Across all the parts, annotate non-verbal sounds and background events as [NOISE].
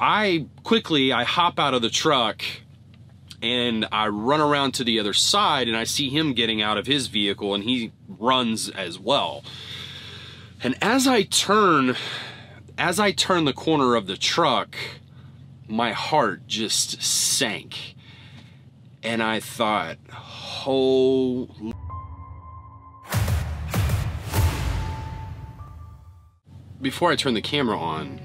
I quickly, I hop out of the truck and I run around to the other side and I see him getting out of his vehicle and he runs as well. And as I turn, as I turn the corner of the truck, my heart just sank. And I thought, holy before I turn the camera on,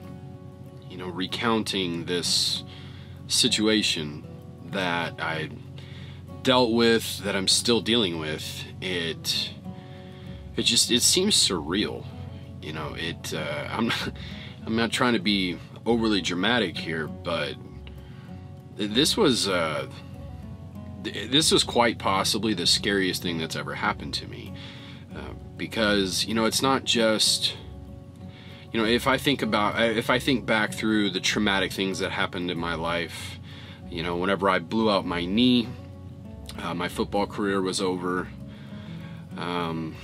you know, recounting this situation that I dealt with, that I'm still dealing with, it it just it seems surreal. You know, it uh, [LAUGHS] I'm not, I'm not trying to be overly dramatic here, but this was uh, this was quite possibly the scariest thing that's ever happened to me uh, because you know it's not just you know if I think about if I think back through the traumatic things that happened in my life you know whenever I blew out my knee uh, my football career was over. Um,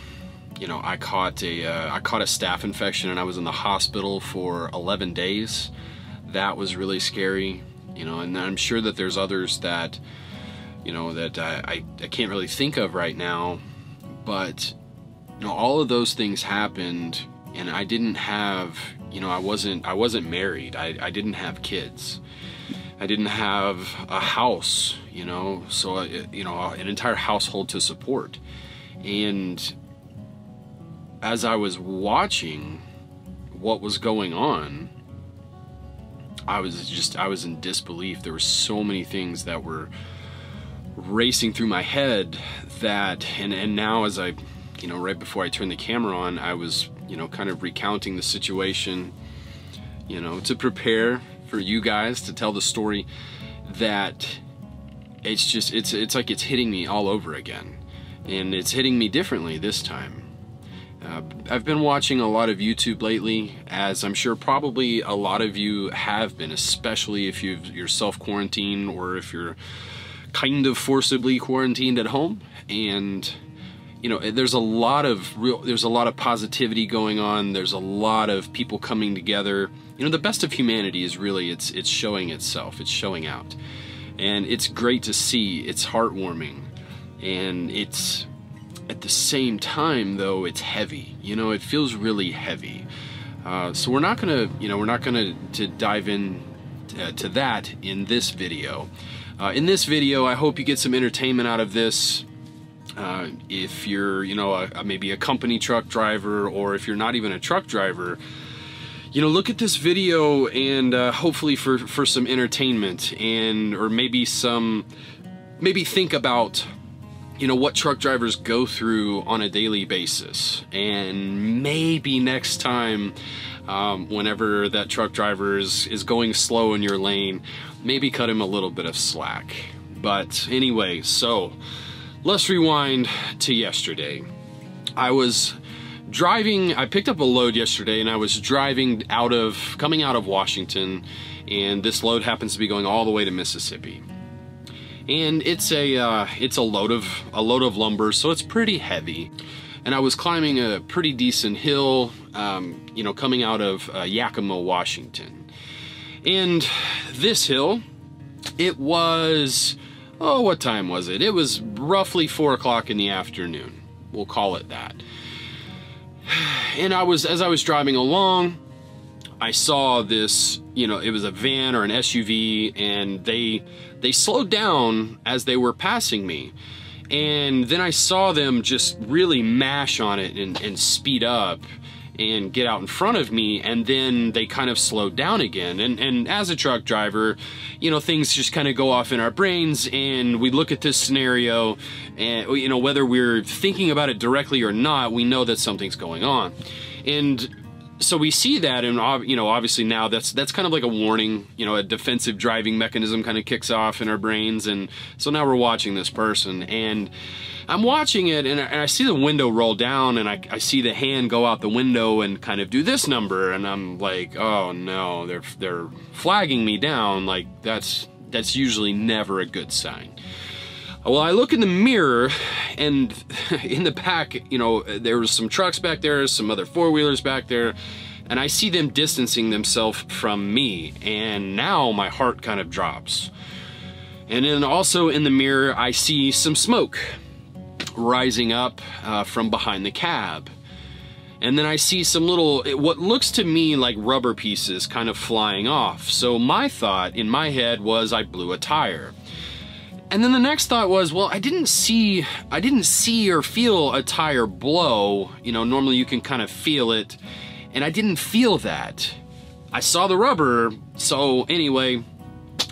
you know I caught a uh, I caught a staph infection and I was in the hospital for 11 days. That was really scary you know and I'm sure that there's others that you know that I, I, I can't really think of right now but you know all of those things happened and I didn't have you know I wasn't I wasn't married. I, I didn't have kids. I didn't have a house you know so uh, you know an entire household to support. And as I was watching what was going on I was just I was in disbelief. There were so many things that were racing through my head that and and now as I you know right before I turned the camera on I was you know kind of recounting the situation you know to prepare for you guys to tell the story that it's just it's it's like it's hitting me all over again and it's hitting me differently this time uh, I've been watching a lot of YouTube lately, as I'm sure probably a lot of you have been, especially if you you're self-quarantined or if you're kind of forcibly quarantined at home. And you know, there's a lot of real, there's a lot of positivity going on. There's a lot of people coming together. You know, the best of humanity is really it's it's showing itself. It's showing out, and it's great to see. It's heartwarming, and it's at the same time, though, it's heavy. You know, it feels really heavy. Uh, so we're not gonna, you know, we're not gonna to dive in uh, to that in this video. Uh, in this video, I hope you get some entertainment out of this. Uh, if you're, you know, a, a, maybe a company truck driver, or if you're not even a truck driver, you know, look at this video and uh, hopefully for for some entertainment and or maybe some, maybe think about you know, what truck drivers go through on a daily basis. And maybe next time, um, whenever that truck driver is, is going slow in your lane, maybe cut him a little bit of slack. But anyway, so let's rewind to yesterday. I was driving, I picked up a load yesterday and I was driving out of, coming out of Washington and this load happens to be going all the way to Mississippi and it's a uh, it's a load of a load of lumber, so it's pretty heavy. And I was climbing a pretty decent hill, um, you know, coming out of uh, Yakima, Washington. And this hill, it was, oh, what time was it? It was roughly four o'clock in the afternoon. We'll call it that. [SIGHS] And I was, as I was driving along, I saw this, you know, it was a van or an SUV and they they slowed down as they were passing me. And then I saw them just really mash on it and, and speed up and get out in front of me and then they kind of slowed down again. And and as a truck driver you know things just kind of go off in our brains and we look at this scenario and you know whether we're thinking about it directly or not we know that something's going on. And so we see that and you know obviously now that's that's kind of like a warning you know a defensive driving mechanism kind of kicks off in our brains and so now we're watching this person. And I'm watching it and I, and I see the window roll down and I, I, see the hand go out the window and kind of do this number and I'm like oh no they're they're flagging me down. Like that's that's usually never a good sign well, I look in the mirror and [LAUGHS] in the back, you know, there was some trucks back there, some other four-wheelers back there, and I see them distancing themselves from me, and now my heart kind of drops. And then also in the mirror, I see some smoke rising up uh, from behind the cab. And then I see some little, what looks to me like rubber pieces kind of flying off. So my thought in my head was I blew a tire. And then the next thought was, well, I didn't see, I didn't see or feel a tire blow. You know, normally you can kind of feel it. And I didn't feel that. I saw the rubber. So anyway,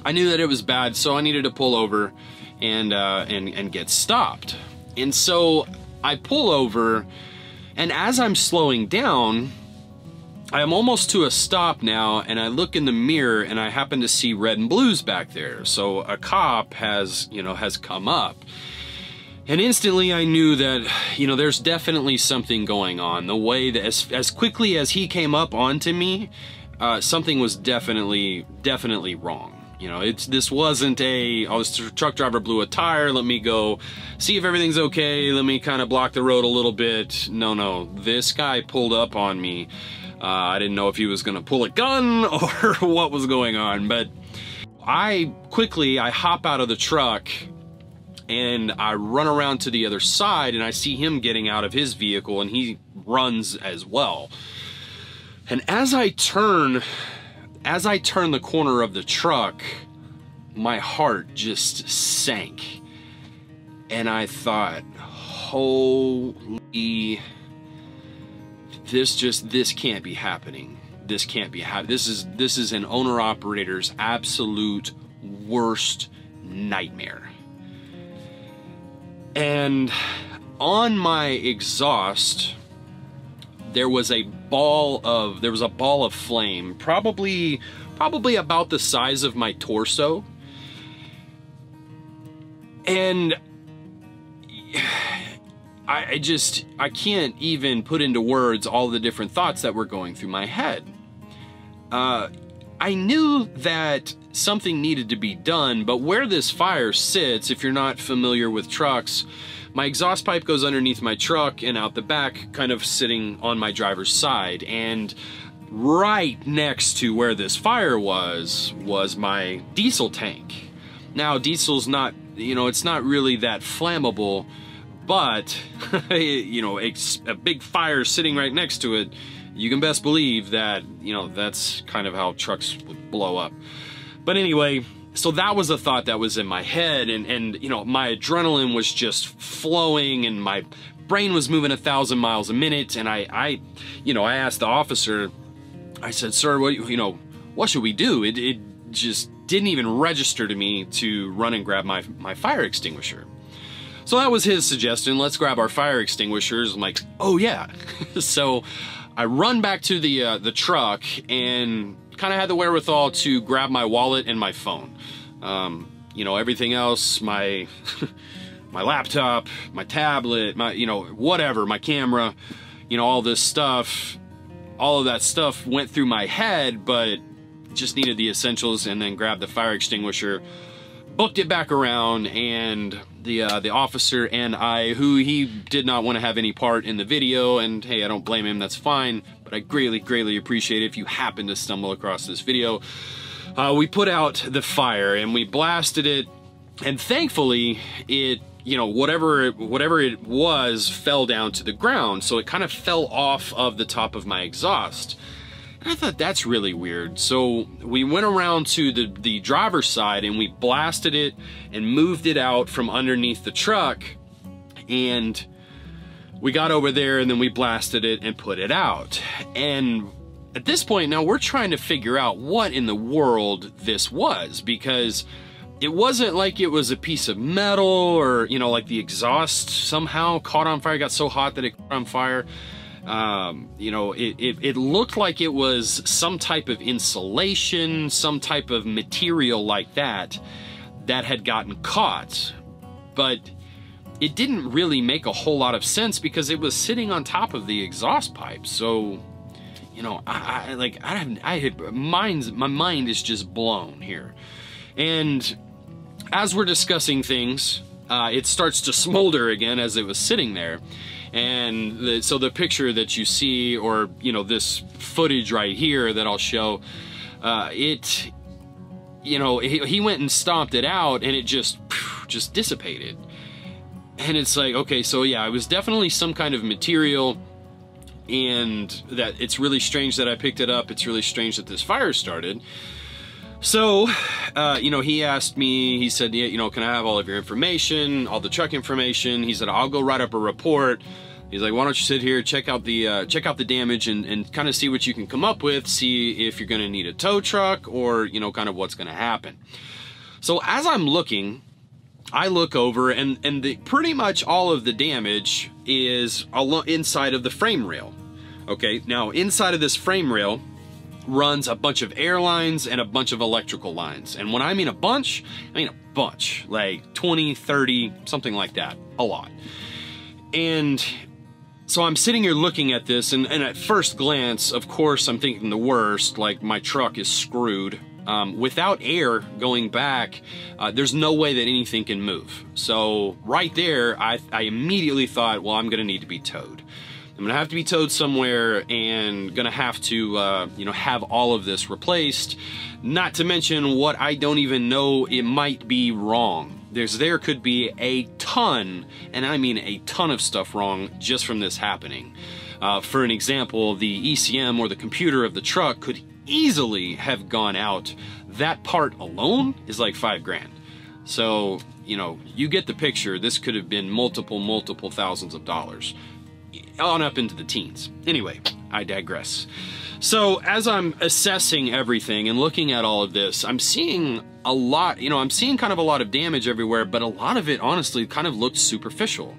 I knew that it was bad. So I needed to pull over and, uh, and, and get stopped. And so I pull over and as I'm slowing down, I am almost to a stop now and I look in the mirror and I happen to see red and blues back there. So a cop has, you know, has come up. And instantly I knew that, you know, there's definitely something going on. The way that as, as quickly as he came up onto me, uh, something was definitely, definitely wrong. You know, it's this wasn't a, oh, this truck driver blew a tire, let me go see if everything's okay, let me kind of block the road a little bit. No, no, this guy pulled up on me. Uh, I didn't know if he was gonna pull a gun [LAUGHS] or what was going on, but I quickly, I hop out of the truck and I run around to the other side and I see him getting out of his vehicle and he runs as well. And as I turn as I turn the corner of the truck, my heart just sank. And I thought, holy, this just, this can't be happening. This can't be happening. This is, this is an owner operator's absolute worst nightmare. And on my exhaust, there was a ball of there was a ball of flame, probably probably about the size of my torso. And I, I just I can't even put into words all the different thoughts that were going through my head. Uh, I knew that something needed to be done, but where this fire sits, if you're not familiar with trucks, my exhaust pipe goes underneath my truck and out the back, kind of sitting on my driver's side. And right next to where this fire was, was my diesel tank. Now, diesel's not, you know, it's not really that flammable, but, [LAUGHS] you know, a big fire sitting right next to it, you can best believe that, you know, that's kind of how trucks would blow up. But anyway, so that was a thought that was in my head and, and, you know, my adrenaline was just flowing and my brain was moving a thousand miles a minute. And I, I, you know, I asked the officer, I said, sir, what, you know, what should we do? It, it just didn't even register to me to run and grab my, my fire extinguisher. So that was his suggestion. Let's grab our fire extinguishers. I'm like, oh yeah. [LAUGHS] so I run back to the, uh, the truck and kind of had the wherewithal to grab my wallet and my phone. Um, you know, everything else, my [LAUGHS] my laptop, my tablet, my you know, whatever, my camera, you know, all this stuff, all of that stuff went through my head, but just needed the essentials and then grabbed the fire extinguisher, booked it back around, and the uh, the officer and I, who he did not want to have any part in the video, and hey, I don't blame him, that's fine, but I greatly, greatly appreciate it if you happen to stumble across this video. Uh, we put out the fire and we blasted it, and thankfully, it you know whatever whatever it was fell down to the ground, so it kind of fell off of the top of my exhaust. I thought that's really weird. So we went around to the, the driver's side and we blasted it and moved it out from underneath the truck. And we got over there and then we blasted it and put it out. And at this point now we're trying to figure out what in the world this was because it wasn't like it was a piece of metal or, you know, like the exhaust somehow caught on fire, got so hot that it caught on fire. Um, you know, it, it, it, looked like it was some type of insulation, some type of material like that, that had gotten caught. But it didn't really make a whole lot of sense because it was sitting on top of the exhaust pipe. So, you know, I, I like, I have, I my mind is just blown here. And as we're discussing things, uh, it starts to smolder again as it was sitting there. And the, so the picture that you see, or you know, this footage right here that I'll show, uh, it, you know, he, he went and stomped it out, and it just, just dissipated. And it's like, okay, so yeah, it was definitely some kind of material and that it's really strange that I picked it up. It's really strange that this fire started. So, uh, you know, he asked me, he said, yeah, you know, can I have all of your information, all the truck information? He said, I'll go write up a report. He's like, why don't you sit here, check out the uh, check out the damage and, and kind of see what you can come up with, see if you're gonna need a tow truck or, you know, kind of what's gonna happen. So as I'm looking, I look over and, and the, pretty much all of the damage is inside of the frame rail. Okay, now inside of this frame rail runs a bunch of airlines and a bunch of electrical lines. And when I mean a bunch, I mean a bunch, like 20, 30, something like that, a lot. And so I'm sitting here looking at this, and, and, at first glance, of course, I'm thinking the worst, like my truck is screwed. Um, without air going back, uh, there's no way that anything can move. So right there, I, I immediately thought, well, I'm gonna need to be towed. I'm gonna have to be towed somewhere and gonna have to, uh, you know, have all of this replaced. Not to mention what I don't even know it might be wrong. There's there could be a ton, and I mean a ton of stuff wrong just from this happening. Uh, for an example, the ECM or the computer of the truck could easily have gone out. That part alone is like five grand. So, you know, you get the picture. This could have been multiple, multiple thousands of dollars on up into the teens. Anyway, I digress. So as I'm assessing everything and looking at all of this, I'm seeing a lot, you know, I'm seeing kind of a lot of damage everywhere, but a lot of it honestly kind of looked superficial.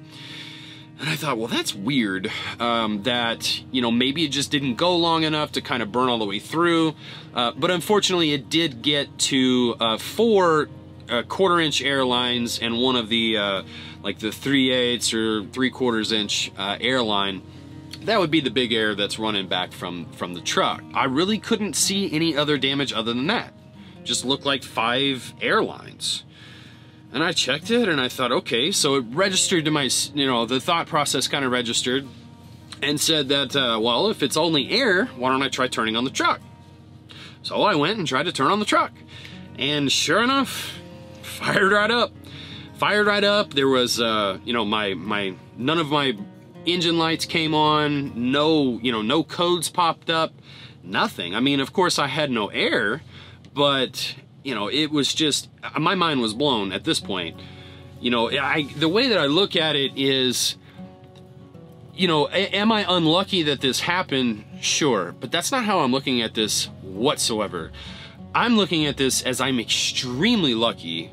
And I thought, well, that's weird um, that, you know, maybe it just didn't go long enough to kind of burn all the way through. Uh, but unfortunately, it did get to uh, four uh, quarter inch airlines and one of the, uh, like the 3 eighths or 3 quarters inch uh, airline. That would be the big air that's running back from, from the truck. I really couldn't see any other damage other than that. Just looked like five airlines. And I checked it and I thought, okay, so it registered to my, you know, the thought process kind of registered and said that, uh, well, if it's only air, why don't I try turning on the truck? So I went and tried to turn on the truck. And sure enough, [LAUGHS] fired right up. Fired right up. There was, uh, you know, my, my, none of my engine lights came on. No, you know, no codes popped up. Nothing. I mean, of course I had no air, but you know, it was just, my mind was blown at this point. You know, I, the way that I look at it is, you know, am I unlucky that this happened? Sure, but that's not how I'm looking at this whatsoever. I'm looking at this as I'm extremely lucky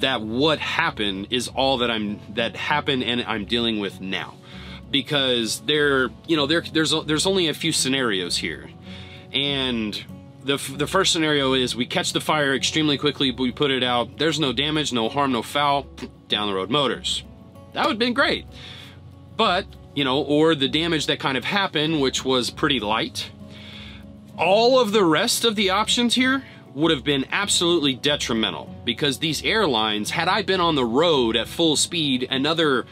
that what happened is all that I'm that happened and I'm dealing with now because there you know there there's there's only a few scenarios here and the, the first scenario is we catch the fire extremely quickly, we put it out, there's no damage, no harm, no foul, [CLEARS THROAT] down the road motors. That would have been great. But, you know, or the damage that kind of happened, which was pretty light. All of the rest of the options here would have been absolutely detrimental because these airlines, had I been on the road at full speed another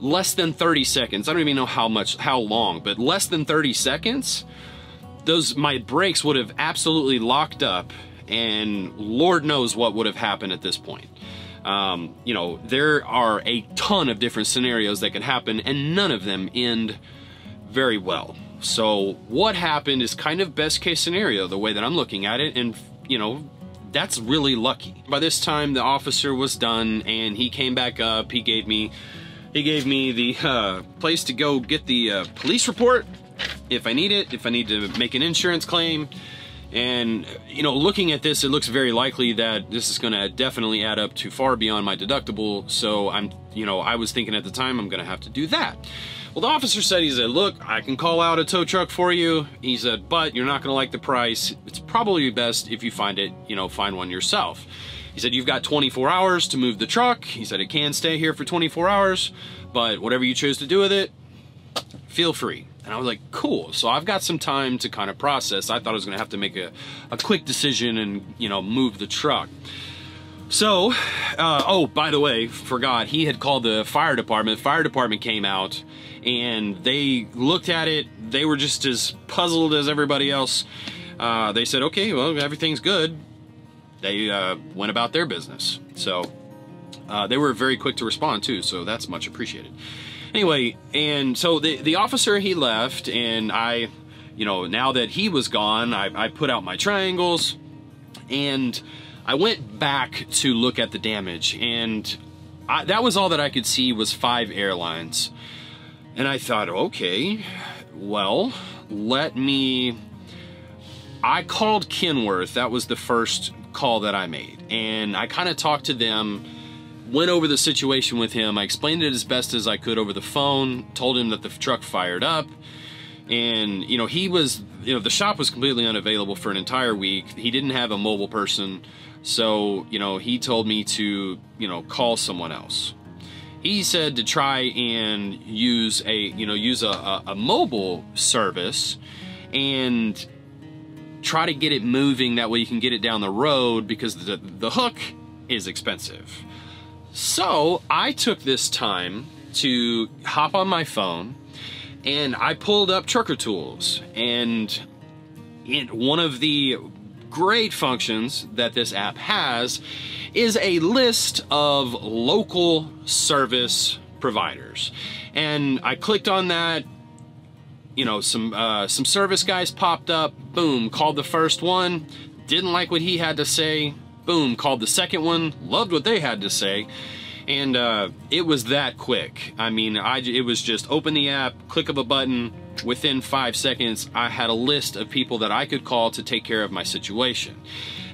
less than 30 seconds, I don't even know how much, how long, but less than 30 seconds, those my brakes would have absolutely locked up and Lord knows what would have happened at this point. Um, you know, there are a ton of different scenarios that could happen and none of them end very well. So what happened is kind of best case scenario, the way that I'm looking at it. And, you know, that's really lucky. By this time, the officer was done and he came back up. He gave me, he gave me the uh, place to go get the uh, police report if I need it, if I need to make an insurance claim. And, you know, looking at this, it looks very likely that this is going to definitely add up to far beyond my deductible. So I'm, you know, I was thinking at the time I'm going to have to do that. Well, the officer said, he said, look, I can call out a tow truck for you. He said, but you're not going to like the price. It's probably best if you find it, you know, find one yourself. He said, you've got 24 hours to move the truck. He said, it can stay here for 24 hours, but whatever you choose to do with it, feel free. And I was like, cool. So I've got some time to kind of process. I thought I was going to have to make a, a quick decision and, you know, move the truck. So, uh, oh, by the way, forgot, he had called the fire department. Fire department came out and they looked at it. They were just as puzzled as everybody else. Uh, they said, okay, well, everything's good. They uh, went about their business. So, uh, they were very quick to respond too, so that's much appreciated. Anyway, and so the, the officer, he left, and I, you know, now that he was gone, I, I put out my triangles, and I went back to look at the damage, and I, that was all that I could see was five airlines. And I thought, okay, well, let me... I called Kenworth, that was the first call that I made, and I kind of talked to them went over the situation with him. I explained it as best as I could over the phone, told him that the truck fired up, and you know he was you know the shop was completely unavailable for an entire week. He didn't have a mobile person. So you know he told me to you know call someone else. He said to try and use a you know use a, a, a mobile service and try to get it moving. That way you can get it down the road because the, the hook is expensive. So I took this time to hop on my phone and I pulled up Trucker Tools. And one of the great functions that this app has is a list of local service providers. And I clicked on that, you know, some uh, some service guys popped up, boom, called the first one, didn't like what he had to say, boom, called the second one, loved what they had to say, and uh, it was that quick. I mean, I, it was just open the app, click of a button, within five seconds, I had a list of people that I could call to take care of my situation.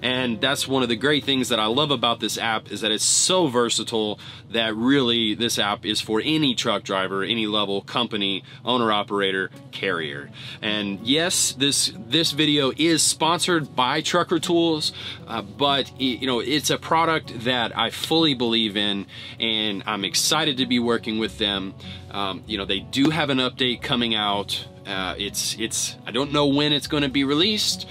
And that's one of the great things that I love about this app is that it's so versatile that really this app is for any truck driver, any level, company, owner operator, carrier. And yes, this this video is sponsored by Trucker Tools, uh, but it, you know it's a product that I fully believe in, and I'm excited to be working with them. Um, you know they do have an update coming out. Uh, it's it's I don't know when it's going to be released,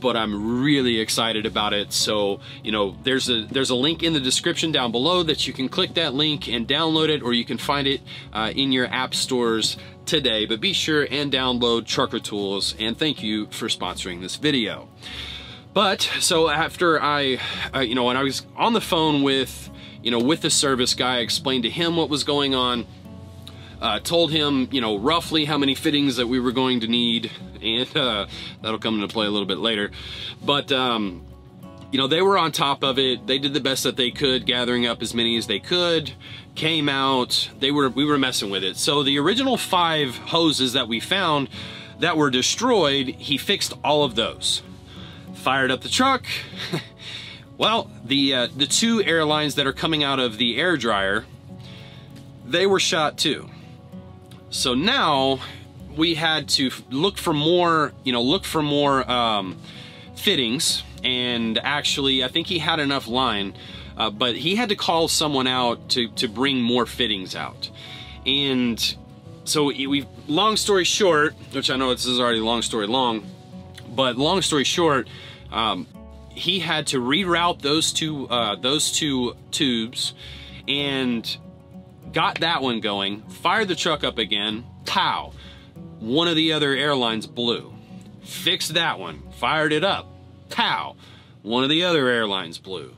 but I'm really excited about it. So, you know, there's a there's a link in the description down below that you can click that link and download it, or you can find it uh, in your app stores today. But be sure and download Trucker Tools, and thank you for sponsoring this video. But, so after I, uh, you know, when I was on the phone with, you know, with the service guy, I explained to him what was going on, uh, told him, you know, roughly how many fittings that we were going to need, and uh, that'll come into play a little bit later. But, um, you know, they were on top of it. They did the best that they could, gathering up as many as they could. Came out. They were we were messing with it. So the original five hoses that we found that were destroyed, he fixed all of those. Fired up the truck. [LAUGHS] well, the uh, the two airlines that are coming out of the air dryer, they were shot too. So now we had to look for more, you know, look for more um, fittings. And actually, I think he had enough line, uh, but he had to call someone out to, to bring more fittings out. And so we, long story short, which I know this is already long story long, but long story short, um, he had to reroute those two, uh, those two tubes and got that one going, fired the truck up again, pow, one of the other airlines blew. Fixed that one, fired it up, pow, one of the other airlines blew.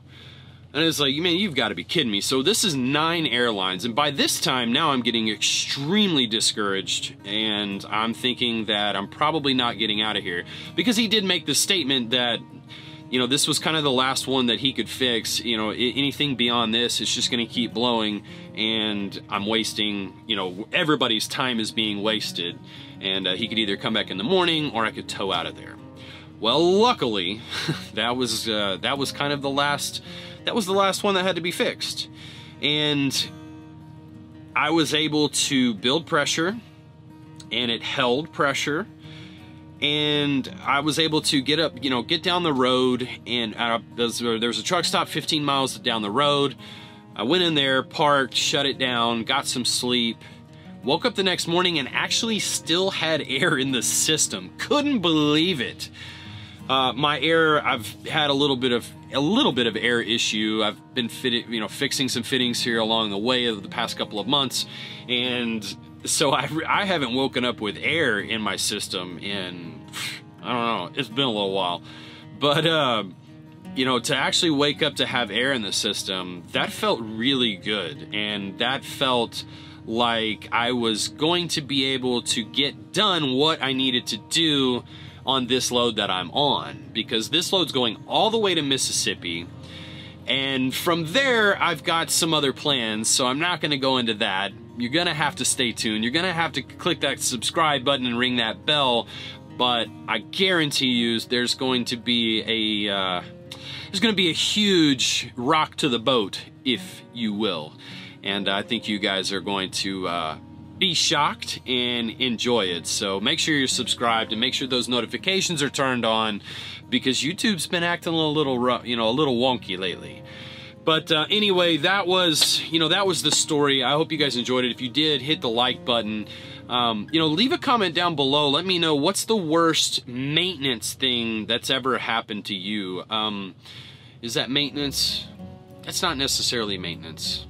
And it's like, man, you've got to be kidding me. So this is nine airlines. And by this time, now I'm getting extremely discouraged. And I'm thinking that I'm probably not getting out of here. Because he did make the statement that you know, this was kind of the last one that he could fix. You know, anything beyond this is just going to keep blowing, and I'm wasting, you know, everybody's time is being wasted. And uh, he could either come back in the morning or I could tow out of there. Well, luckily, [LAUGHS] that was uh, that was kind of the last that was the last one that had to be fixed, and I was able to build pressure, and it held pressure and I was able to get up, you know, get down the road, and uh, there was a truck stop 15 miles down the road. I went in there, parked, shut it down, got some sleep, woke up the next morning and actually still had [LAUGHS] air in the system. Couldn't believe it. Uh, my air, I've had a little bit of a little bit of air issue. I've been fitting, you know, fixing some fittings here along the way of the past couple of months, and so I, I haven't woken up with air in my system in I don't know. It's been a little while, but. Uh, you know, to actually wake up to have air in the system, that felt really good. And that felt like I was going to be able to get done what I needed to do on this load that I'm on because this load's going all the way to Mississippi. And from there, I've got some other plans, so I'm not going to go into that. You're to have to stay tuned. You're to have to click that subscribe button and ring that bell. But I guarantee you there's going to be a uh, there's going to be a huge rock to the boat, if you will. And I think you guys are going to uh, be shocked and enjoy it. So make sure you're subscribed and make sure those notifications are turned on because YouTube's been acting a little, you know, a little wonky lately. But uh, anyway, that was, you know, that was the story. I hope you guys enjoyed it. If you did, hit the like button. Um, you know, leave a comment down below. Let me know what's the worst maintenance thing that's ever happened to you. Um, is that maintenance? That's not necessarily maintenance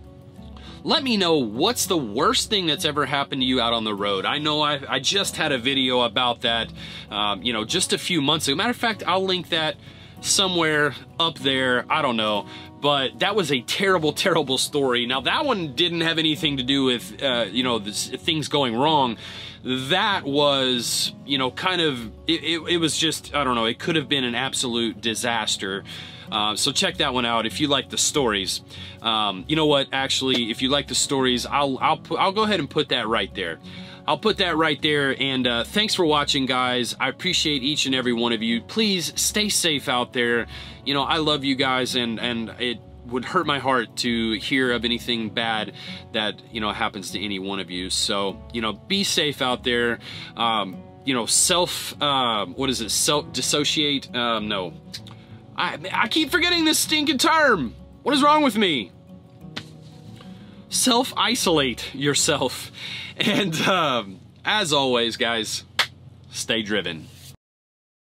let me know what's the worst thing that's ever happened to you out on the road. I know I, I just had a video about that, um, you know, just a few months ago. Matter of fact, I'll link that somewhere up there. I don't know. But that was a terrible, [LAUGHS] terrible story. Now, that one didn't have anything to do with, uh, you know, this, things going wrong. That was, you know, kind of, it, it, it was just, I don't know, it could have been an absolute disaster. Uh, so check that one out if you like the stories. Um, you know what? Actually, if you like the stories, I'll I'll I'll go ahead and put that right there. I'll put that right there. And uh, thanks for watching, guys. I appreciate each and every one of you. Please stay safe out there. You know, I love you guys, and and it would hurt my heart to hear of anything bad that you know happens to any one of you. So you know, be safe out there. Um, you know, self. Uh, what is it? Self dissociate. Um, no I, I keep forgetting this stinking term. What is wrong with me? Self-isolate yourself. And um, as always, guys, stay driven.